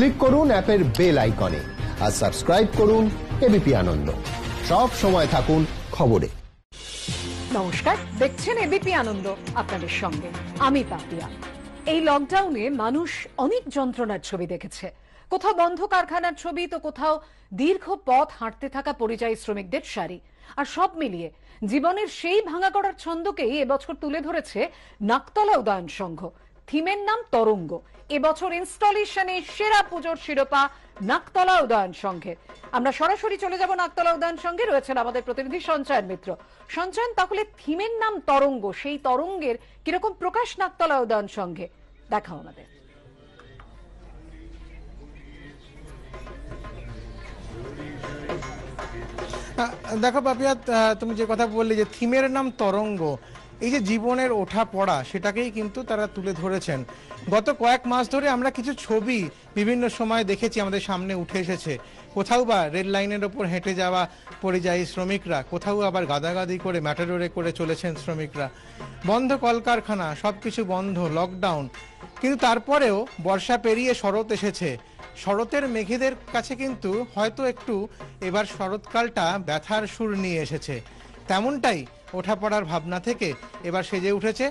Click করুন অ্যাপের bell আইকনে আর সাবস্ক্রাইব করুন এবিপি আনন্দ। সব সময় থাকুন খবরে। নমস্কার, দেখছেন এবিপি আনন্দ আপনাদের সঙ্গে। আমি পাপিয়া এই লকডাউনে মানুষ অনেক যন্ত্রণার ছবি দেখেছে। কোথাও বন্ধ কারখানার ছবি, তো কোথাও দীর্ঘ পথ হাঁটতে থাকা পরিযায়ী শ্রমিকদের সারি আর সব মিলিয়ে জীবনের সেই ভাঙা করার ছন্দকেই এবছর তুলে ধরেছে নাকতলা উদয়ন সংঘ। থিমের নাম তরঙ্গ। এবছর ইনস্টলেশনে সেরা পুজোর শিরোপা নাকতলা উদয়ন সংঘে। আমরা সরাসরি চলে যাব নাকতলা উদয়ন সংঘে। রয়েছেন আমাদের প্রতিনিধি সঞ্চয়ন মিত্র। সঞ্চয়ন, তাহলে থিমের নাম তরঙ্গ, সেই তরঙ্গের কীরকম প্রকাশ নাকতলা উদয়ন সংঘে? দেখাও আমাদের। দেখো পাপিয়া তুমি যে কথা বললে যে থিমের নাম তরঙ্গ এই যে জীবনের ওঠা পড়া, সেটাকেই কিন্তু তারা তুলে ধরেছেন। গত কয়েক মাস ধরে আমরা কিছু ছবি বিভিন্ন সময় দেখেছি, আমাদের সামনে উঠে এসেছে। কোথাও বা রেল লাইনের ওপর হেঁটে যাওয়া পরিযায়ী শ্রমিকরা, কোথাও আবার গাদাগাদি করে ম্যাটাডোরে করে চলেছেন শ্রমিকরা। বন্ধ কলকারখানা সব কিছু বন্ধ লকডাউন কিন্তু তারপরেও বর্ষা পেরিয়ে শরৎ এসেছে। শরতের মেঘেদের কাছে কিন্তু হয়তো একটু এবার শরৎকালটা ব্যথার সুর নিয়ে এসেছে। তেমনটাই ওঠাপড়ার ভাবনা থেকে এবার সেজে উঠেছে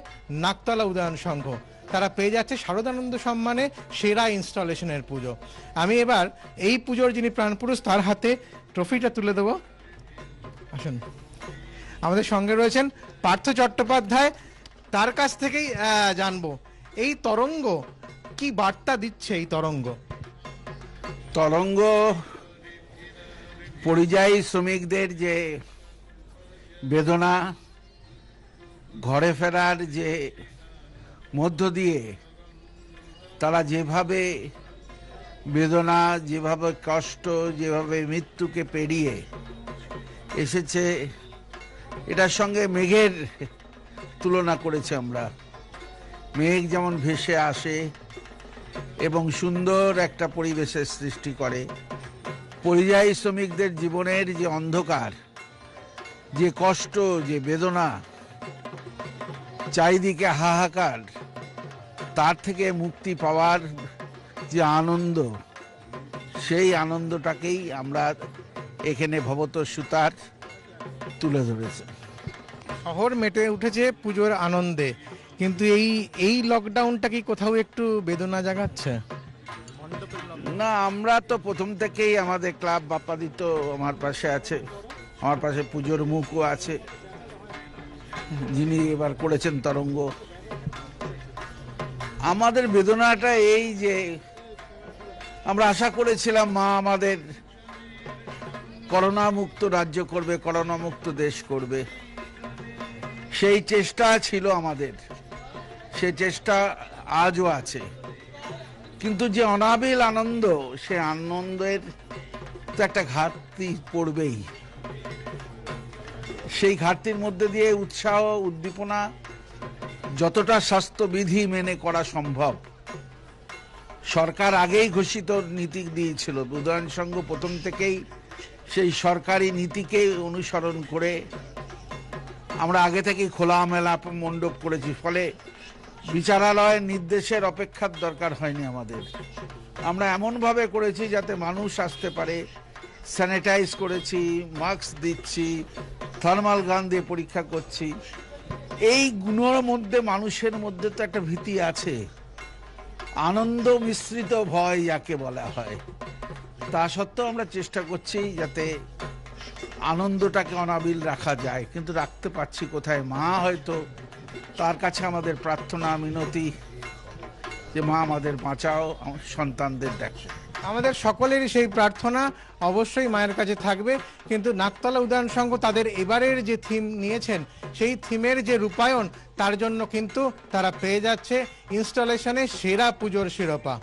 নাকতলা উদয়ন সংঘ। তারা পেয়ে যাচ্ছে শারদানন্দ সম্মানে সেরা ইনস্টলেশনের পুজো। আমি এবার এই পুজোর যিনি প্রাণপুরুষ, তার হাতে ট্রফিটা তুলে দেবো। আসুন। আমাদের সঙ্গে রয়েছেন পার্থ চট্টোপাধ্যায়। তার কাছ থেকেই জানব। এই তরঙ্গ কি বার্তা দিচ্ছে এই তরঙ্গ? তরঙ্গ পরিযায়ী শ্রমিকদের যে বেদনা, ঘরে ফেরার যে মধ্য দিয়ে তারা যেভাবে বেদনা, যেভাবে কষ্ট, যেভাবে মৃত্যুকে পেরিয়ে এসেছে, এটার সঙ্গে মেঘের তুলনা করেছে আমরা। মেঘ যেমন ভেসে আসে এবং সুন্দর একটা পরিবেশের সৃষ্টি করে, পরিযায়ী শ্রমিকদের জীবনের যে অন্ধকার যে কষ্ট যে বেদনা চারিদিকে হাহাকার তার থেকে মুক্তি পাওয়ার যে আনন্দ সেই আনন্দটাকেই আমরা এখানে ভবত সুতার তুলে ধরেছে। শহর মেটে উঠেছে পুজোর আনন্দে কিন্তু এই এই লকডাউনটা কি কোথাও একটু বেদনা জাগাচ্ছে? না আমরা তো প্রথম থেকেই আমাদের ক্লাব বাপ্পাদিত আমার পাশে আছে। আমার পাশে পুজোর মুখও আছে। যিনি এবার করেছেন তরঙ্গ। আমাদের বেদনাটা এই যে, আমরা আশা করেছিলাম, মা আমাদের করোনা মুক্ত রাজ্য করবে করোনা মুক্ত দেশ করবে। সেই চেষ্টা ছিল আমাদের। সে চেষ্টা আজও আছে। কিন্তু যে অনাবিল আনন্দ, সে আনন্দের তো একটা ঘাটতি পড়বেই। সেই ঘাটতির মধ্যে দিয়ে উৎসাহ, উদ্দীপনা যতটা স্বাস্থ্যবিধি মেনে করা সম্ভব। সরকার আগেই ঘোষিত নীতি দিয়েছিল উদয়ন সংঘ প্রথম থেকেই সেই সরকারি নীতিকে অনুসরণ করে আমরা আগে থেকেই খোলামেলা মণ্ডপ করেছি, ফলে বিচারালয়ের নির্দেশের অপেক্ষার দরকার হয়নি আমাদের। আমরা এমনভাবে করেছি যাতে মানুষ আসতে পারে, স্যানিটাইজ করেছি, মাস্ক দিচ্ছি থার্মাল গান দিয়ে পরীক্ষা করছি। এই গুণর মধ্যে, মানুষের মধ্যে তো একটা ভীতি আছে। আনন্দ মিশ্রিত ভয় যাকে বলা হয়। তা সত্ত্বেও আমরা চেষ্টা করছি যাতে আনন্দটাকে অনাবিল রাখা যায়। কিন্তু রাখতে পারছি কোথায়? মা হয়তো তার কাছে আমাদের প্রার্থনা, মিনতি যে মা, আমাদের বাঁচাও সন্তানদের দেখো। আমাদের সকলেরই সেই প্রার্থনা অবশ্যই মায়ের কাছে থাকবে, কিন্তু নাকতলা উদাহরণ সংঘ তাদের এবারের যে থিম নিয়েছেন, সেই থিমের যে রূপায়ণ, তার জন্য কিন্তু তারা পেয়ে যাচ্ছে ইনস্টলেশনে সেরা পুজোর শিরোপা।